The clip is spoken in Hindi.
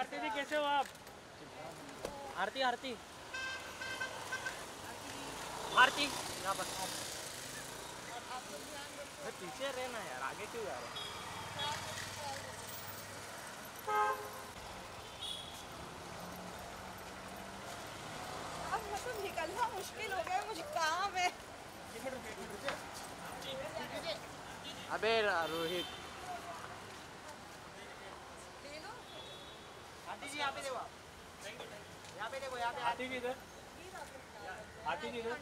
आरती जी कैसे हो आप? आरती आरती। यहाँ पर। अरे पीछे रहना यार आगे क्यों जा रहे अब मतलब निकलना मुश्किल हो गया मुझे काम है। अबे रोहित। आरती जी यहाँ पे देखो आप। यहाँ पे देखो यहाँ पे हाथी जी इधर। हाथी जी इधर।